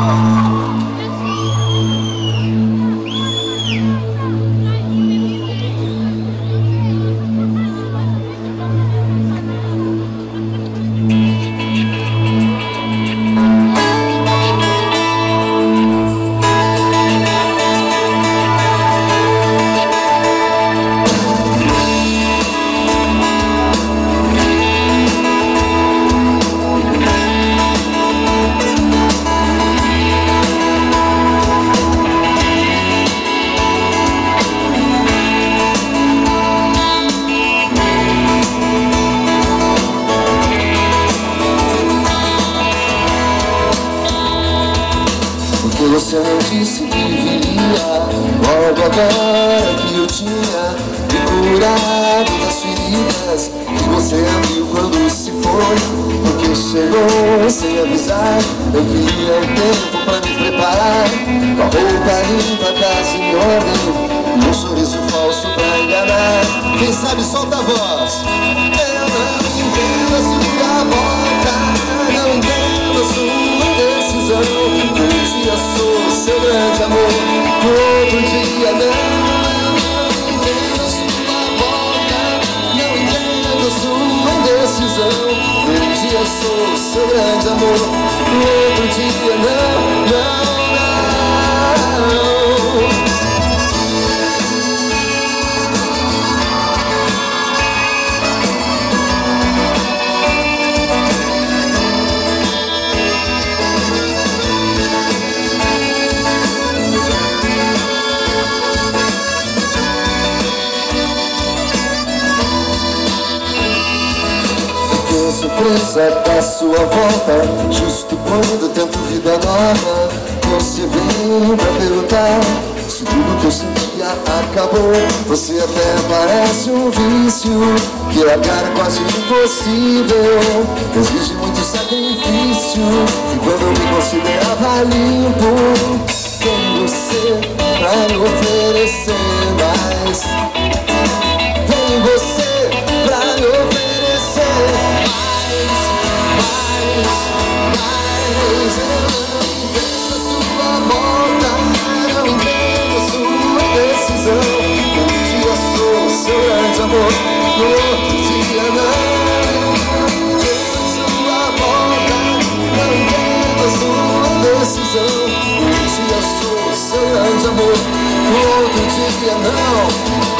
Você não disse que viria. Logo agora que eu tinha Me curado das feridas. Que você abriu quando se foi Porque chegou sem avisar. Eu queria um tempo pra me preparar. Com a roupa limpa, casa em ordem E um sorriso falso pra enganar. Quem sabe solta a voz? Eu não entendo a sua volta seu grande amor outro dia não entendo sua boca Não entendo sua indecisão. Um dia sou seu grande amor outro dia não, não, surpresa da sua volta Justo quando tento vida nova Você vem pra perguntar Se tudo que eu sentia acabou. Você até parece um vício Que é quase impossível. Exige muito sacrifício E quando eu me considerava limpo Oh, don't you now?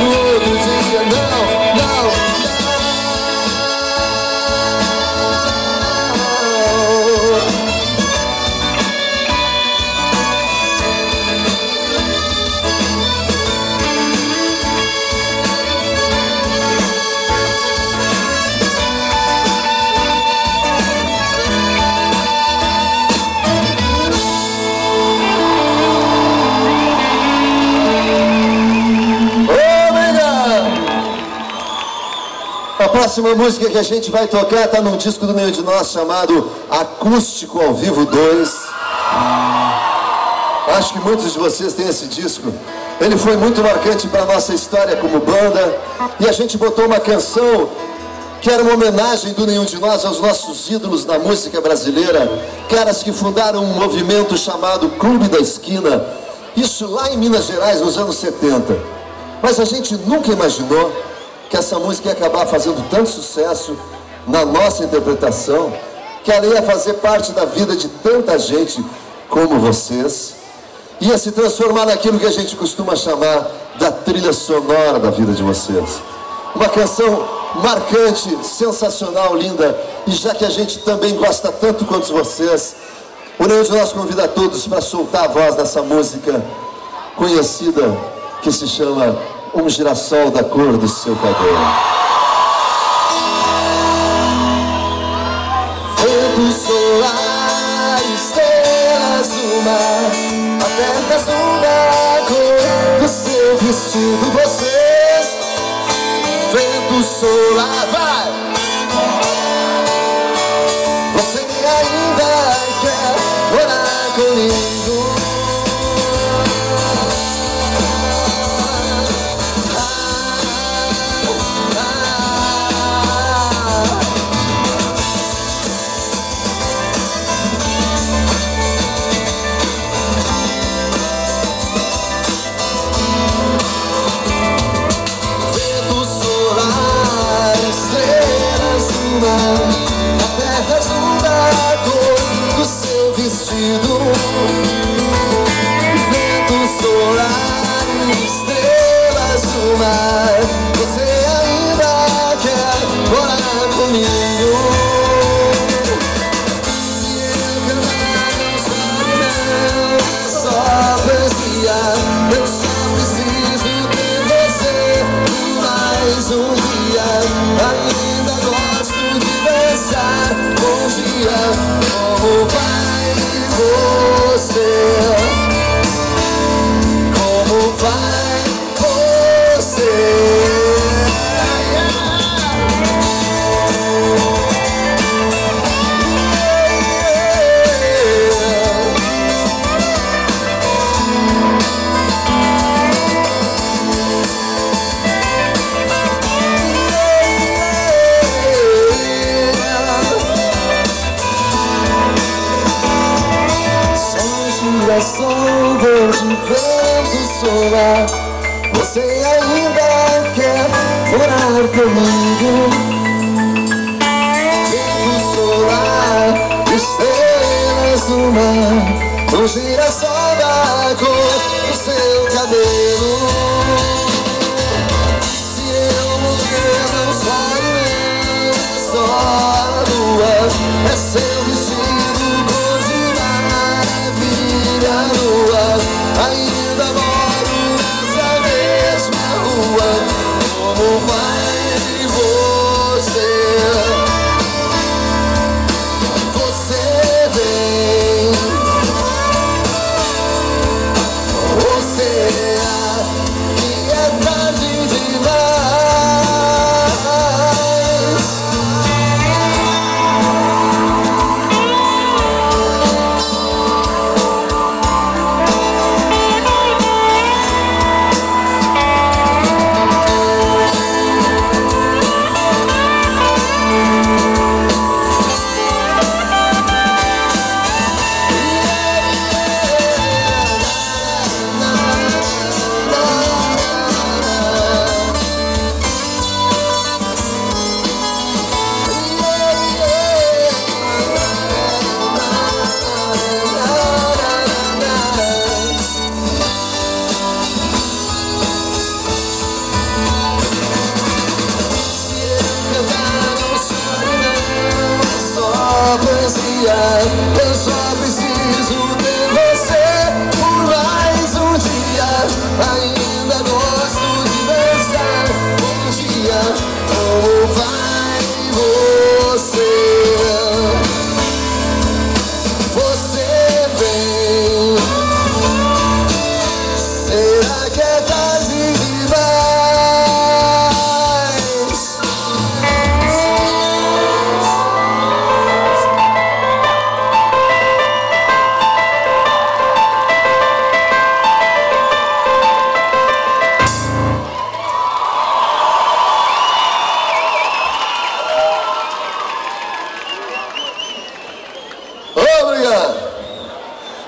No outro dia não próxima música que a gente vai tocar está num disco do meio de nós chamado Acústico ao Vivo 2. Acho que muitos de vocês têm esse disco. Ele foi muito marcante para a nossa história como banda. E a gente botou uma canção que era uma homenagem do nenhum de nós aos nossos ídolos da música brasileira, caras que fundaram um movimento chamado Clube da Esquina, isso lá em Minas Gerais nos anos 70. Mas a gente nunca imaginou que essa música ia acabar fazendo tanto sucesso na nossa interpretação, que além de fazer parte da vida de tanta gente como vocês, ia se transformar naquilo que a gente costuma chamar da trilha sonora da vida de vocês. Uma canção marcante, sensacional, linda, e já que a gente também gosta tanto quanto vocês, o Neus nós convida a todos para soltar a voz dessa música conhecida que se chama Um Girassol da Cor do Seu Cabelo. Vento solar, estrelas do mar Aperta azul da cor do seu vestido Vocês, vento solar, vai! Morar comigo. Vento solar, estrelas do mar Um girassol da cor do seu cabelo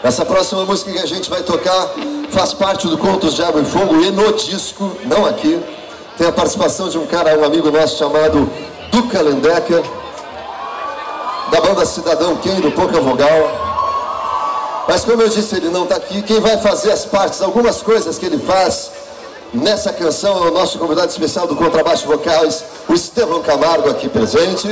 Essa próxima música que a gente vai tocar faz parte do Contos de Água e Fogo e no disco, não aqui, tem a participação de um cara, um amigo nosso chamado Duca Lendecker. da banda Cidadão Quem, do Pouca Vogal. Mas como eu disse, ele não está aqui. Quem vai fazer as partes, algumas coisas que ele faz nessa canção é o nosso convidado especial do contrabaixo vocais, o Estevão Camargo, aqui presente.